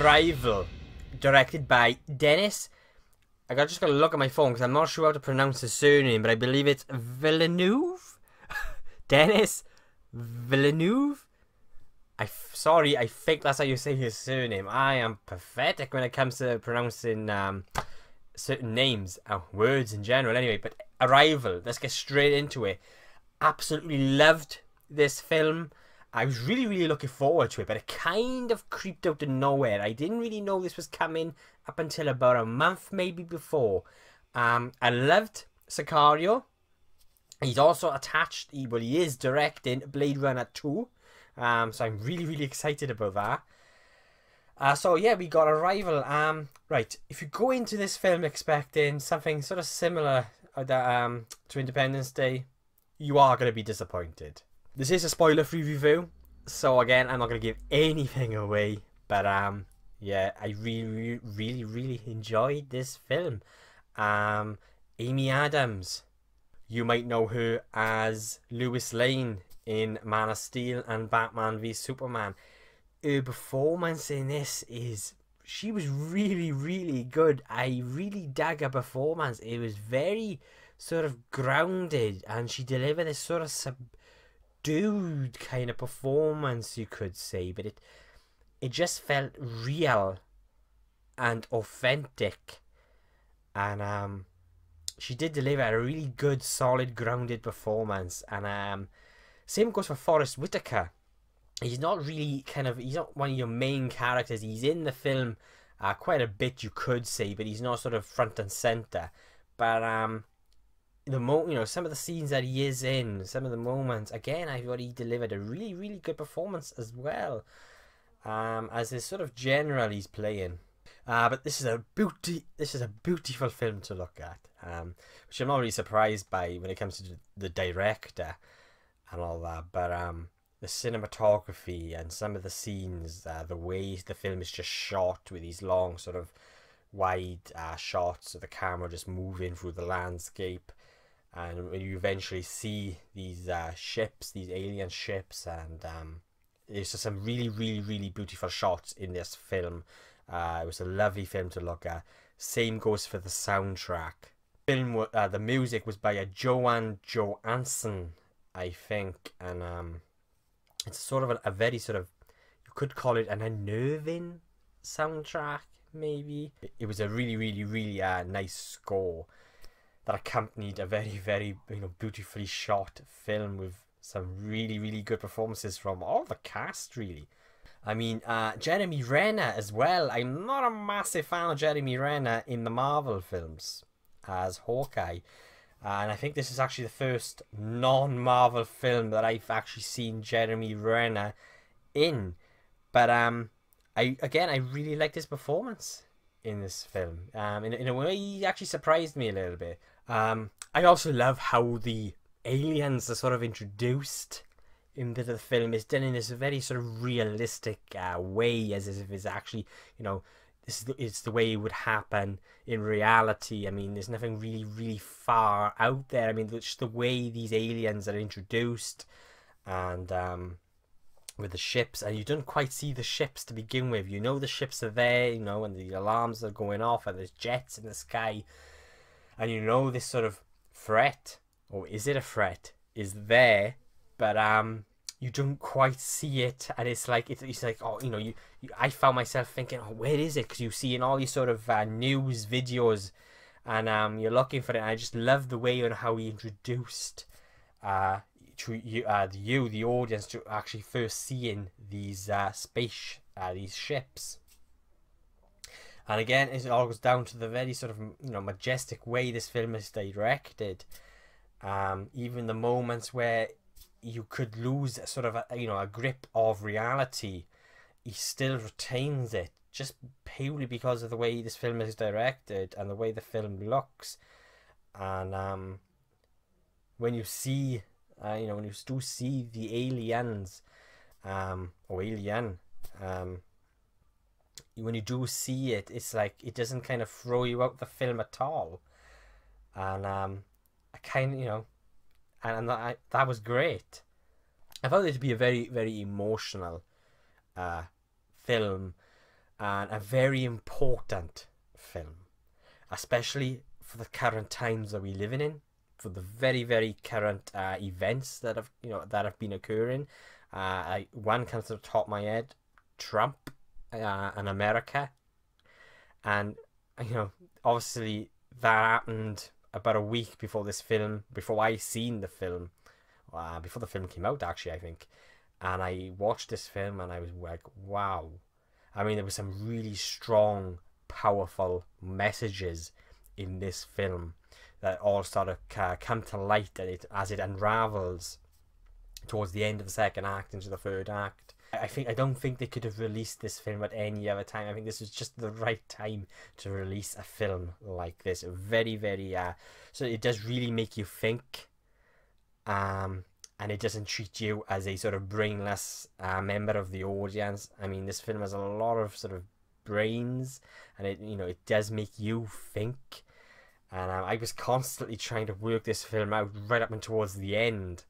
Arrival, directed by Denis. I got just got to look at my phone because I'm not sure how to pronounce his surname, but I believe it's Villeneuve. Denis Villeneuve. I f- sorry, I think that's how you say his surname. I am pathetic when it comes to pronouncing um, certain names, uh, words in general. Anyway, but Arrival. Let's get straight into it. Absolutely loved this film. I was really, really looking forward to it, but it kind of creeped out of nowhere. I didn't really know this was coming up until about a month, maybe before. Um, I loved Sicario. He's also attached, he, well, he is directing Blade Runner 2. Um, so I'm really, really excited about that. Uh, so yeah, we got Arrival. Um, right, if you go into this film expecting something sort of similar uh, um, to Independence Day, you are going to be disappointed. This is a spoiler-free review, so again, I'm not going to give anything away. But um, yeah, I really, really, really enjoyed this film. Um, Amy Adams, you might know her as Lois Lane in Man of Steel and Batman v Superman. Her performance in this is she was really, really good. I really dug her performance. It was very sort of grounded, and she delivered this sort of sub dude kind of performance you could say but it it just felt real and authentic. And um she did deliver a really good solid grounded performance. And um same goes for Forest Whitaker. He's not really kind of he's not one of your main characters. He's in the film uh, quite a bit you could say but he's not sort of front and center. But um the mo you know some of the scenes that he is in some of the moments again i thought he delivered a really really good performance as well um as his sort of general he's playing. Uh but this is a beauty this is a beautiful film to look at um which i'm not really surprised by when it comes to the director and all that but um the cinematography and some of the scenes uh, the way the film is just shot with these long sort of wide uh, shots of the camera just moving through the landscape and you eventually see these uh, ships, these alien ships, and um, there's just some really, really, really beautiful shots in this film. Uh, it was a lovely film to look at. Same goes for the soundtrack. Film, uh, the music was by a Jóhann Jóhannsson, I think, and um, it's sort of a, a very sort of you could call it an unnerving soundtrack, maybe. It was a really, really, really uh, nice score that accompanied a very, very you know beautifully shot film with some really, really good performances from all the cast. Really, I mean, uh, Jeremy Renner as well. I'm not a massive fan of Jeremy Renner in the Marvel films as Hawkeye. Uh, and I think this is actually the first non-Marvel film that I've actually seen Jeremy Renner in. But um, I again I really like his performance in this film. Um, in in a way, he actually surprised me a little bit. Um, I also love how the aliens are sort of introduced into the film. It's done in this very sort of realistic uh, way, as if it's actually, you know, this is the, it's the way it would happen in reality. I mean, there's nothing really, really far out there. I mean, just the way these aliens are introduced, and um, with the ships, and you don't quite see the ships to begin with. You know the ships are there, you know, and the alarms are going off, and there's jets in the sky and you know this sort of threat, or is it a threat, is there, but um, you don't quite see it, and it's like it's, it's like oh, you know, you, you I found myself thinking, oh, where is it? Because you see in all these sort of uh, news videos, and um, you're looking for it. And I just love the way and how he introduced uh to you, uh, you, the audience, to actually first seeing these uh, space, uh, these ships. And again, it all goes down to the very sort of you know majestic way this film is directed. Um, even the moments where you could lose sort of a, you know a grip of reality, he still retains it just purely because of the way this film is directed and the way the film looks. And um, when you see, uh, you know, when you do see the aliens, um, or alien, um, when you do see it, it's like it doesn't kind of throw you out the film at all. And um, I kind of, you know, and, and that, that was great. I found it to be a very, very emotional uh, film. and a very important film, especially for the current times that we're living in, for the very very current uh, events that have you know that have been occurring. Uh, I, one comes to the top of my head, Trump uh, and America, and you know obviously that happened about a week before this film, before I seen the film, uh, before the film came out actually I think, and I watched this film and I was like wow, I mean there was some really strong, powerful messages in this film that all sort of uh, come to light it, as it unravels towards the end of the second act into the third act. I think I don't think they could have released this film at any other time. I think this was just the right time to release a film like this. Very, very uh so it does really make you think. Um and it doesn't treat you as a sort of brainless uh, member of the audience. I mean, this film has a lot of sort of brains, and it you know it does make you think. And um, I was constantly trying to work this film out right up and towards the end,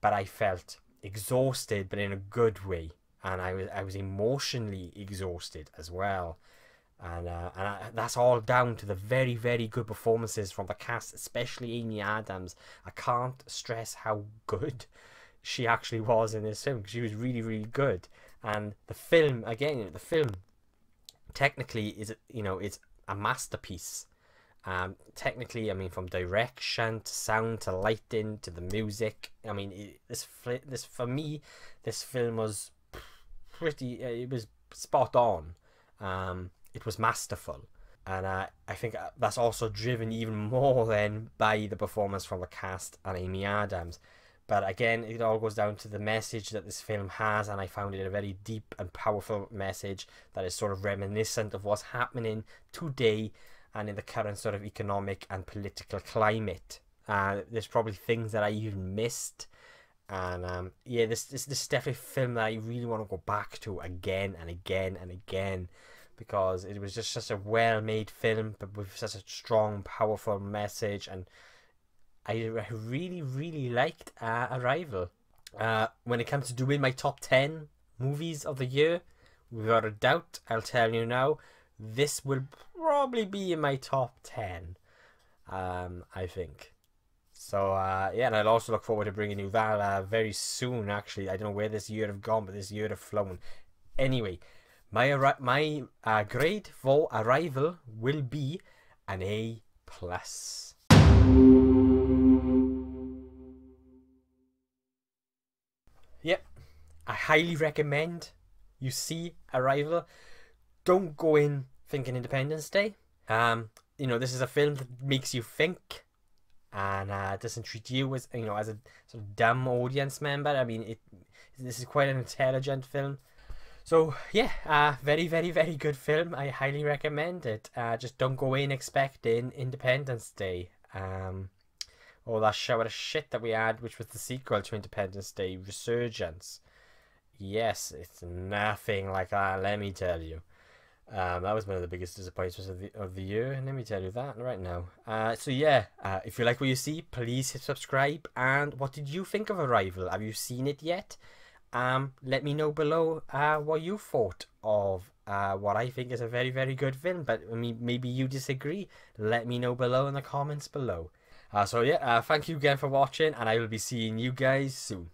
but I felt exhausted, but in a good way, and I was I was emotionally exhausted as well, and uh, and I, that's all down to the very very good performances from the cast, especially Amy Adams. I can't stress how good she actually was in this film. She was really really good, and the film again, the film technically is you know it's a masterpiece. Um, technically, I mean, from direction to sound to lighting to the music. I mean, it, this this for me, this film was pretty. Uh, it was spot on. Um, it was masterful, and uh, I think uh, that's also driven even more then by the performance from the cast and Amy Adams. But again, it all goes down to the message that this film has, and I found it a very deep and powerful message that is sort of reminiscent of what's happening today and in the current sort of economic and political climate. Uh, there's probably things that I even missed. And um, yeah, this, this this is definitely a film that I really want to go back to again and again and again because it was just such a well made film, but with such a strong, powerful message. And I really, really liked uh, Arrival. Uh, when it comes to doing my top 10 movies of the year, without a doubt, I'll tell you now, this will probably be in my top 10 um i think so uh yeah and i'll also look forward to bringing you that uh, very soon actually. I don't know where this year have gone but this year have flown. Anyway my my uh, grade for arrival will be an a plus. Yep. I highly recommend you see arrival. Don't go in thinking Independence Day. Um, you know, this is a film that makes you think and uh, doesn't treat you as you know as a sort of dumb audience member. I mean, it this is quite an intelligent film. So yeah, uh, very very very good film. I highly recommend it. Uh, just don't go in expecting Independence Day. Um, or that shower of shit that we had, which was the sequel to Independence Day, Resurgence. Yes, it's nothing like that. Let me tell you. Um, that was one of the biggest disappointments of the of the year, let me tell you that right now. Uh, so yeah, uh, if you like what you see, please hit subscribe. And what did you think of Arrival? Have you seen it yet? Um, let me know below uh, what you thought of uh, what I think is a very very good film. But I mean, maybe you disagree. Let me know below in the comments below. Uh, so yeah, uh, thank you again for watching, and I will be seeing you guys soon.